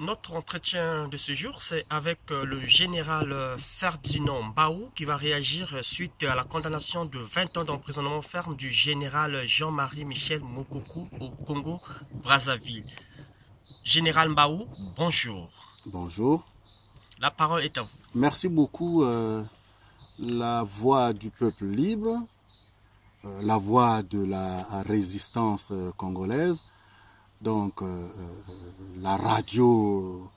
Notre entretien de ce jour, c'est avec euh, le général euh, Ferdinand Baou qui va réagir suite à la condamnation de 20 ans d'emprisonnement ferme du général Jean-Marie Michel Mokoku au Congo-Brazzaville. Général Baou, bonjour. Bonjour. La parole est à vous. Merci beaucoup. euh, la voix du peuple libre, euh, la voix de la résistance euh, congolaise, donc euh, euh, la radio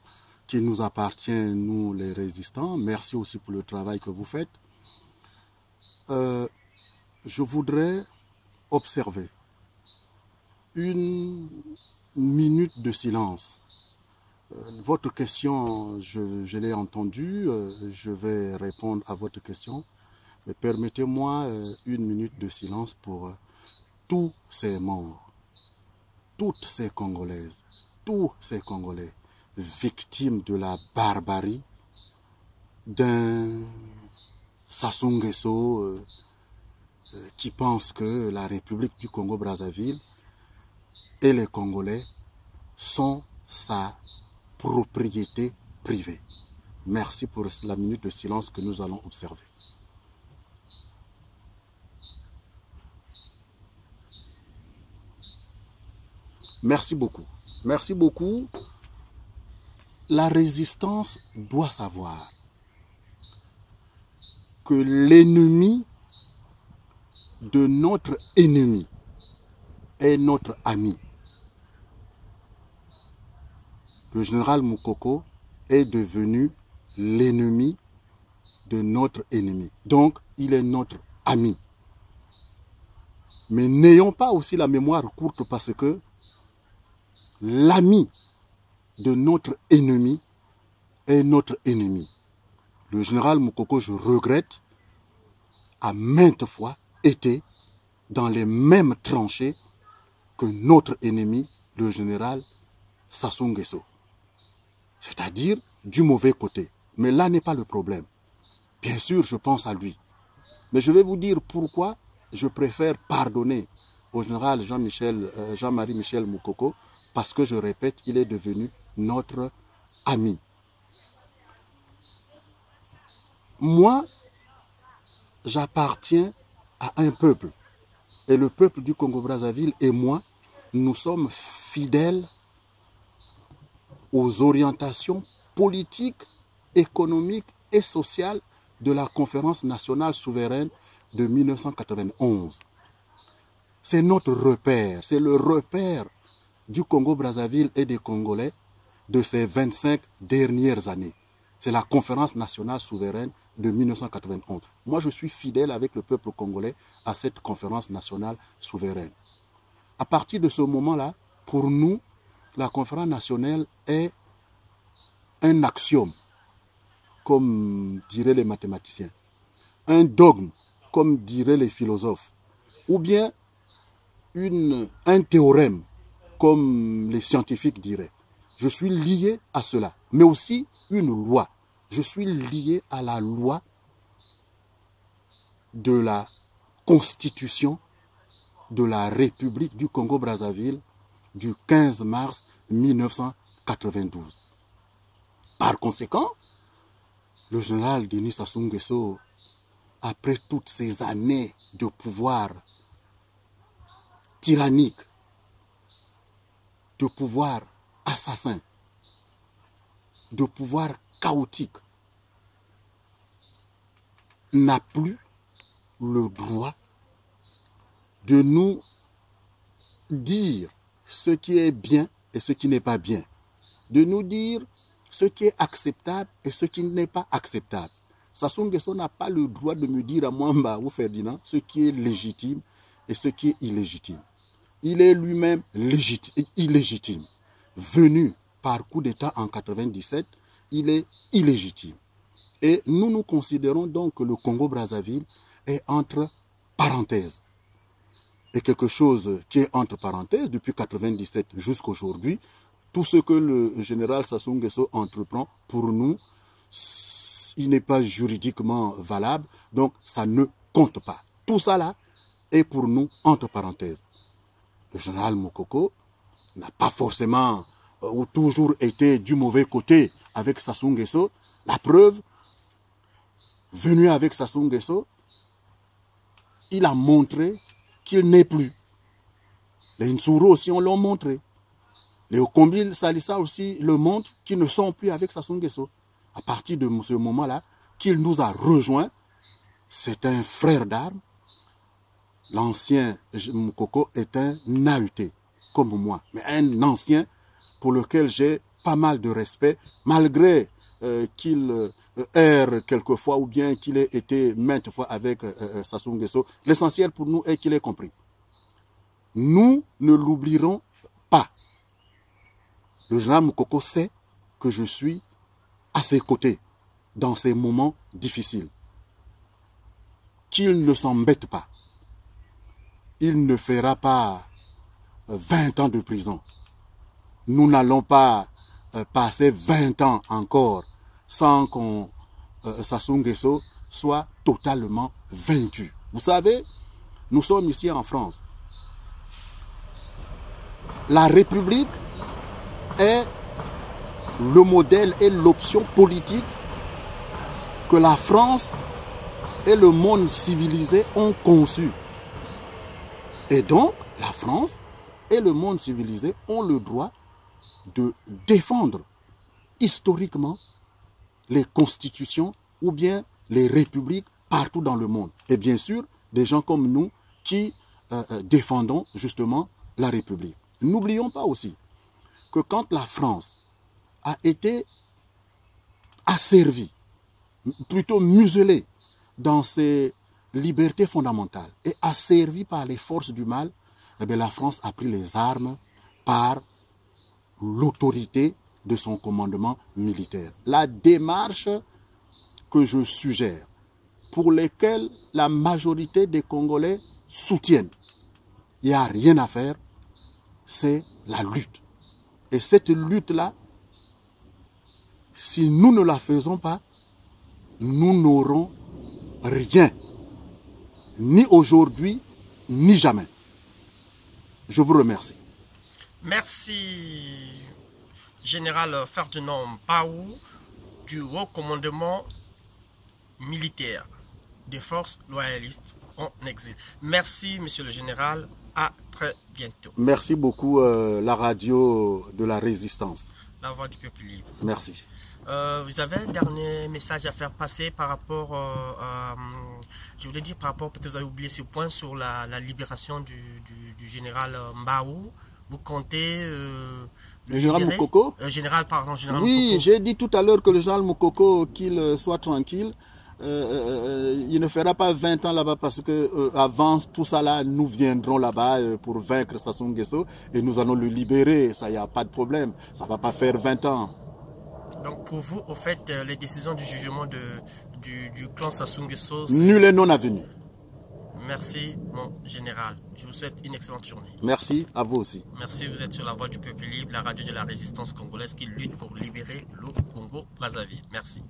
qui nous appartient, nous les résistants. Merci aussi pour le travail que vous faites. Euh, je voudrais observer une minute de silence. Votre question, je, je l'ai entendue, je vais répondre à votre question. Mais permettez-moi une minute de silence pour tous ces morts, toutes ces Congolaises, tous ces Congolais victimes de la barbarie d'un Sassou Nguesso euh, euh, qui pense que la République du Congo-Brazzaville et les Congolais sont sa propriété privée. Merci pour la minute de silence que nous allons observer. Merci beaucoup. Merci beaucoup. La résistance doit savoir que l'ennemi de notre ennemi est notre ami. Le général Moukoko est devenu l'ennemi de notre ennemi. Donc, il est notre ami. Mais n'ayons pas aussi la mémoire courte parce que l'ami de notre ennemi est notre ennemi. Le général Moukoko, je regrette, a maintes fois été dans les mêmes tranchées que notre ennemi, le général Sassou Nguesso. C'est-à-dire du mauvais côté. Mais là n'est pas le problème. Bien sûr, je pense à lui. Mais je vais vous dire pourquoi je préfère pardonner au général Jean-Michel, euh, Jean-Marie Michel Moukoko, parce que je répète, il est devenu notre ami. Moi, j'appartiens à un peuple. Et le peuple du Congo-Brazzaville et moi, nous sommes fidèles aux orientations politiques, économiques et sociales de la conférence nationale souveraine de 1991. C'est notre repère, c'est le repère du Congo-Brazzaville et des Congolais de ces 25 dernières années. C'est la conférence nationale souveraine de 1991. Moi, je suis fidèle avec le peuple congolais à cette conférence nationale souveraine. À partir de ce moment-là, pour nous, la conférence nationale est un axiome, comme diraient les mathématiciens, un dogme, comme diraient les philosophes, ou bien un théorème, comme les scientifiques diraient. Je suis lié à cela, mais aussi une loi. Je suis lié à la loi de la constitution de la République du Congo-Brazzaville du 15 mars 1992. Par conséquent, le général Denis Sassou Nguesso, après toutes ces années de pouvoir tyrannique, de pouvoir assassin, de pouvoir chaotique, n'a plus le droit de nous dire ce qui est bien et ce qui n'est pas bien, de nous dire ce qui est acceptable et ce qui n'est pas acceptable. Sassou Nguesso n'a pas le droit de me dire à moi, ou Ferdinand, ce qui est légitime et ce qui est illégitime. Il est lui-même légitime, illégitime. Venu par coup d'État en 97, il est illégitime. Et nous nous considérons donc que le Congo-Brazzaville est entre parenthèses. Et quelque chose qui est entre parenthèses depuis 97 jusqu'à aujourd'hui, tout ce que le général Sassou Nguesso entreprend, pour nous, il n'est pas juridiquement valable, donc ça ne compte pas. Tout ça là est pour nous entre parenthèses. Le général Mokoko n'a pas forcément ou toujours été du mauvais côté avec Sassou Nguesso. La preuve, venu avec Sassou Nguesso, il a montré qu'il n'est plus. Les Nsuru aussi, on l'a montré. Les Okombil Salissa aussi le montrent qu'ils ne sont plus avec Sassou Nguesso. À partir de ce moment-là, qu'il nous a rejoints, c'est un frère d'armes. L'ancien Moukoko est un naïté, comme moi, mais un ancien pour lequel j'ai pas mal de respect, malgré euh, qu'il euh, erre quelquefois ou bien qu'il ait été maintes fois avec euh, Nguesso. L'essentiel pour nous est qu'il ait compris. Nous ne l'oublierons pas. Le général Moukoko sait que je suis à ses côtés dans ces moments difficiles. Qu'il ne s'embête pas. Il ne fera pas 20 ans de prison. Nous n'allons pas passer 20 ans encore sans qu'on euh, Sassou Nguesso soit totalement vaincu. Vous savez, nous sommes ici en France. La République est le modèle et l'option politique que la France et le monde civilisé ont conçu. Et donc, la France et le monde civilisé ont le droit de défendre historiquement les constitutions ou bien les républiques partout dans le monde. Et bien sûr, des gens comme nous qui euh, euh, défendons justement la République. N'oublions pas aussi que quand la France a été asservie, plutôt muselée dans ses libertés fondamentales et asservie par les forces du mal, eh bien, la France a pris les armes par l'autorité de son commandement militaire. La démarche que je suggère, pour lesquelles la majorité des Congolais soutiennent, il n'y a rien à faire, c'est la lutte. Et cette lutte-là, si nous ne la faisons pas, nous n'aurons rien, ni aujourd'hui, ni jamais. Je vous remercie. Merci général Ferdinand Baou du haut commandement militaire des forces loyalistes en exil. Merci, monsieur le général. À très bientôt. Merci beaucoup, euh, la radio de la résistance. La voix du peuple libre. Merci. Euh, vous avez un dernier message à faire passer par rapport, euh, à, je voulais dire par rapport, peut-être vous avez oublié ce point sur la, libération du, du, général Mbaou. Vous comptez le général Moukoko Le général, pardon, général Oui, j'ai dit tout à l'heure que le général Moukoko, qu'il euh, soit tranquille. Euh, euh, il ne fera pas 20 ans là-bas parce que avant tout ça là, nous viendrons là-bas pour vaincre Sassou Nguesso et nous allons le libérer. Ça, il n'y a pas de problème. Ça ne va pas faire 20 ans. Donc pour vous, au fait, les décisions du jugement de, du, du clan Sassou Nguesso... Nul est non avenu. Merci, mon général. Je vous souhaite une excellente journée. Merci, à vous aussi. Merci, vous êtes sur la voie du peuple libre, la radio de la résistance congolaise qui lutte pour libérer le Congo-Brazzaville. Merci.